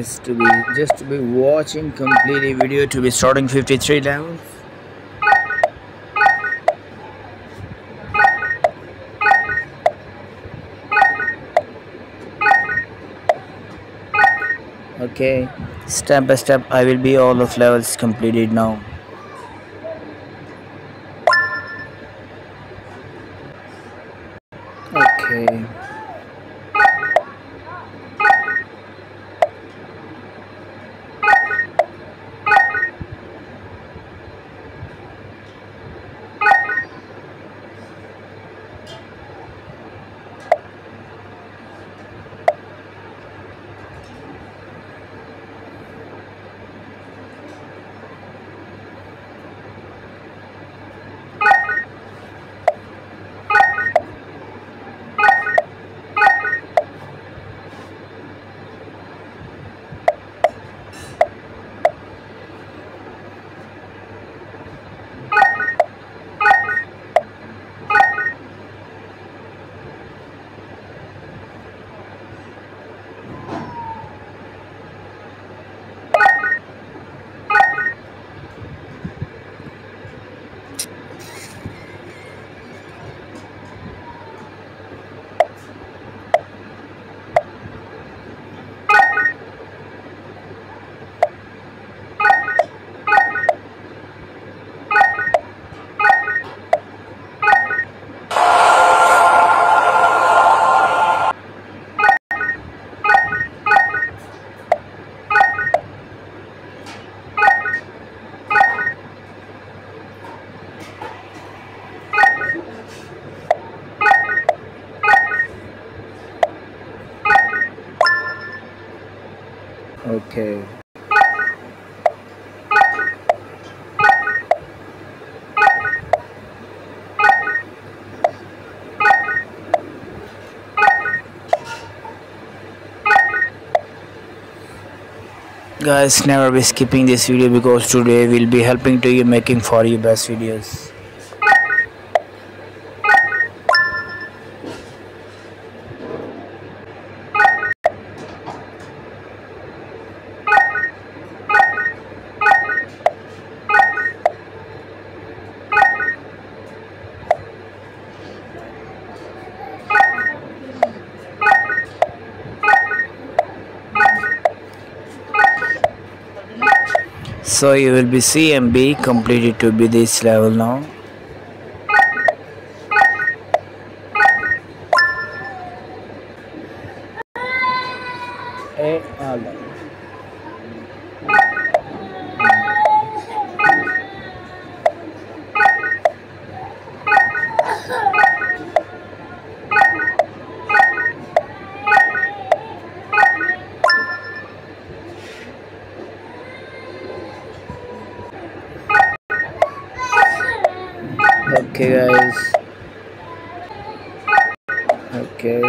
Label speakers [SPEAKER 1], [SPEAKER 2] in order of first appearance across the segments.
[SPEAKER 1] is to be just to be watching completely video to be starting 53 levels okay step by step i will be all of levels completed now okay. Guys never be skipping this video because today we'll be helping to you making for you best videos so you will be CMB completed to be this level now? A all okay guys. Okay.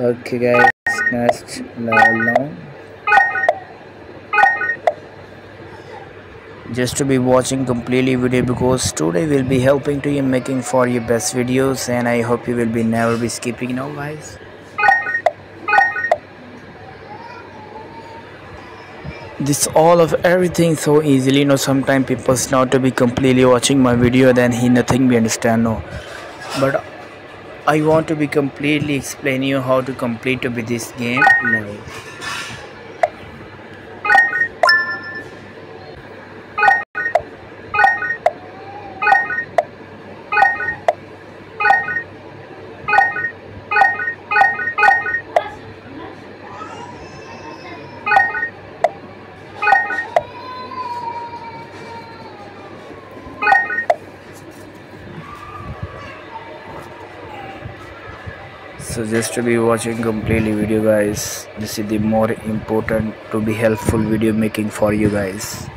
[SPEAKER 1] Okay guys. Next level just to be watching completely video because today we'll be helping to you making for your best videos and i hope you will be never be skipping now guys this all of everything so easily. You know sometimes people not to be completely watching my video then he nothing we understand no. But i want to be completely explain you how to complete to be this game level so just to be watching completely video guys this is the more important to be helpful video making for you guys.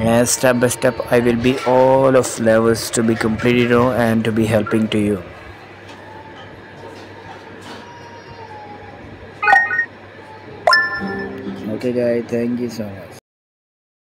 [SPEAKER 1] And step by step i will be all of levels to be completed and to be helping to you. Okay guys thank you so much